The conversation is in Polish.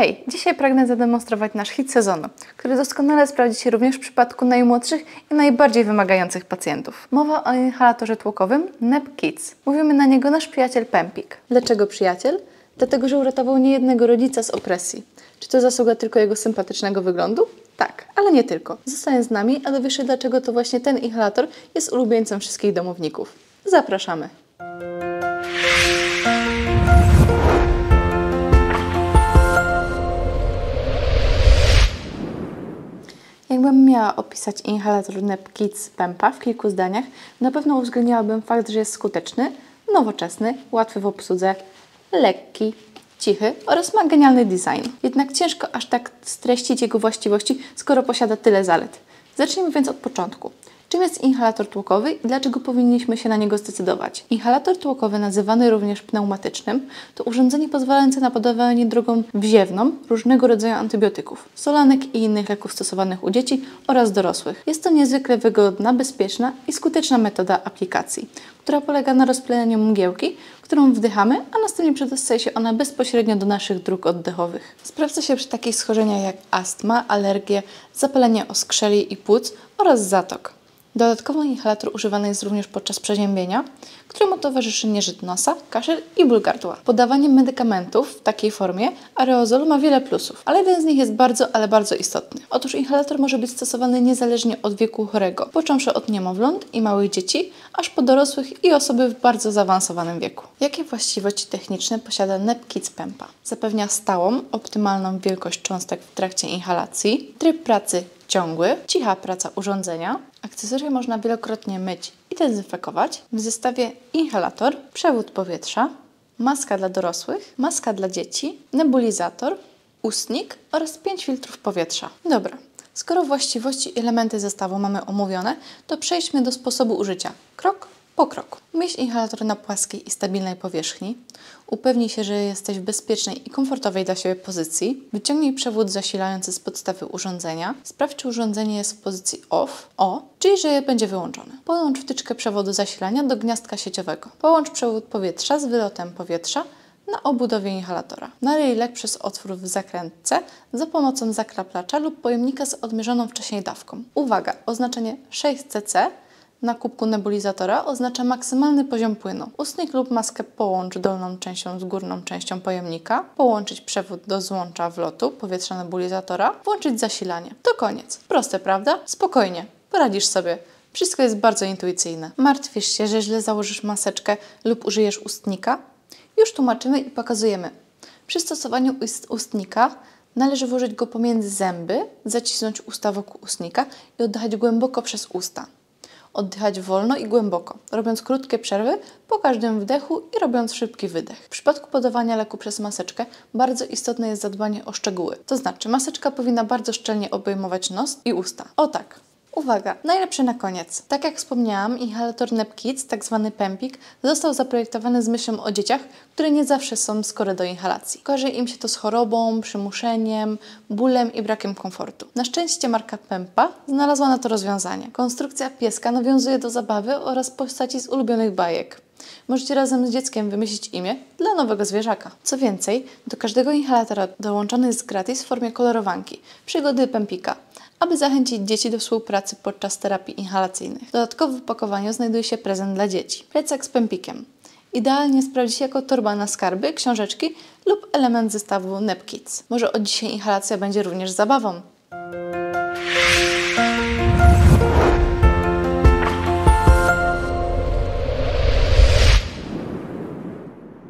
Hej, dzisiaj pragnę zademonstrować nasz hit sezonu, który doskonale sprawdzi się również w przypadku najmłodszych i najbardziej wymagających pacjentów. Mowa o inhalatorze tłokowym NEP Kids. Mówimy na niego nasz przyjaciel Pempik. Dlaczego przyjaciel? Dlatego, że uratował niejednego rodzica z opresji. Czy to zasługa tylko jego sympatycznego wyglądu? Tak, ale nie tylko. Zostań z nami, a dowiesz się, dlaczego to właśnie ten inhalator jest ulubieńcem wszystkich domowników. Zapraszamy! Jakbym miała opisać inhalator NEP Kids Pempa w kilku zdaniach, na pewno uwzględniałabym fakt, że jest skuteczny, nowoczesny, łatwy w obsłudze, lekki, cichy oraz ma genialny design. Jednak ciężko aż tak streścić jego właściwości, skoro posiada tyle zalet. Zacznijmy więc od początku. Czym jest inhalator tłokowy i dlaczego powinniśmy się na niego zdecydować? Inhalator tłokowy, nazywany również pneumatycznym, to urządzenie pozwalające na podawanie drogą wziewną różnego rodzaju antybiotyków, solanek i innych leków stosowanych u dzieci oraz dorosłych. Jest to niezwykle wygodna, bezpieczna i skuteczna metoda aplikacji, która polega na rozpyleniu mgiełki, którą wdychamy, a następnie przedostaje się ona bezpośrednio do naszych dróg oddechowych. Sprawdza się przy takich schorzeniach jak astma, alergie, zapalenie oskrzeli i płuc oraz zatok. Dodatkowo inhalator używany jest również podczas przeziębienia, któremu towarzyszy nieżyt nosa, kaszel i ból gardła. Podawanie medykamentów w takiej formie aerozolu ma wiele plusów, ale jeden z nich jest bardzo, ale bardzo istotny. Otóż inhalator może być stosowany niezależnie od wieku chorego, począwszy od niemowląt i małych dzieci, aż po dorosłych i osoby w bardzo zaawansowanym wieku. Jakie właściwości techniczne posiada NEPKIDS PEMPA? Zapewnia stałą, optymalną wielkość cząstek w trakcie inhalacji, tryb pracy ciągły, cicha praca urządzenia. Akcesoria można wielokrotnie myć i dezynfekować. W zestawie inhalator, przewód powietrza, maska dla dorosłych, maska dla dzieci, nebulizator, ustnik oraz 5 filtrów powietrza. Dobra, skoro właściwości i elementy zestawu mamy omówione, to przejdźmy do sposobu użycia. Krok po kroku. Myśl inhalator na płaskiej i stabilnej powierzchni. Upewnij się, że jesteś w bezpiecznej i komfortowej dla siebie pozycji. Wyciągnij przewód zasilający z podstawy urządzenia. Sprawdź, czy urządzenie jest w pozycji OFF, O, czyli że będzie wyłączone. Podłącz wtyczkę przewodu zasilania do gniazdka sieciowego. Połącz przewód powietrza z wylotem powietrza na obudowie inhalatora. Nalej lek przez otwór w zakrętce za pomocą zakraplacza lub pojemnika z odmierzoną wcześniej dawką. Uwaga, oznaczenie 6cc na kubku nebulizatora oznacza maksymalny poziom płynu. Ustnik lub maskę połącz dolną częścią z górną częścią pojemnika, połączyć przewód do złącza wlotu powietrza nebulizatora, włączyć zasilanie. To koniec. Proste, prawda? Spokojnie, poradzisz sobie. Wszystko jest bardzo intuicyjne. Martwisz się, że źle założysz maseczkę lub użyjesz ustnika? Już tłumaczymy i pokazujemy. Przy stosowaniu ustnika należy włożyć go pomiędzy zęby, zacisnąć usta wokół ustnika i oddychać głęboko przez usta oddychać wolno i głęboko, robiąc krótkie przerwy po każdym wdechu i robiąc szybki wydech. W przypadku podawania leku przez maseczkę bardzo istotne jest zadbanie o szczegóły. To znaczy, maseczka powinna bardzo szczelnie obejmować nos i usta. O tak, Uwaga, najlepsze na koniec. Tak jak wspomniałam, inhalator NEPKIDS, tak zwany PEMPIK, został zaprojektowany z myślą o dzieciach, które nie zawsze są skore do inhalacji. Kojarzy im się to z chorobą, przymuszeniem, bólem i brakiem komfortu. Na szczęście marka Pempa znalazła na to rozwiązanie. Konstrukcja pieska nawiązuje do zabawy oraz postaci z ulubionych bajek. Możecie razem z dzieckiem wymyślić imię dla nowego zwierzaka. Co więcej, do każdego inhalatora dołączony jest gratis w formie kolorowanki, przygody Pempika aby zachęcić dzieci do współpracy podczas terapii inhalacyjnych. Dodatkowo w opakowaniu znajduje się prezent dla dzieci. Plecak z pępikiem. Idealnie sprawdzi się jako torba na skarby, książeczki lub element zestawu NEPKIDS. Może od dzisiaj inhalacja będzie również zabawą.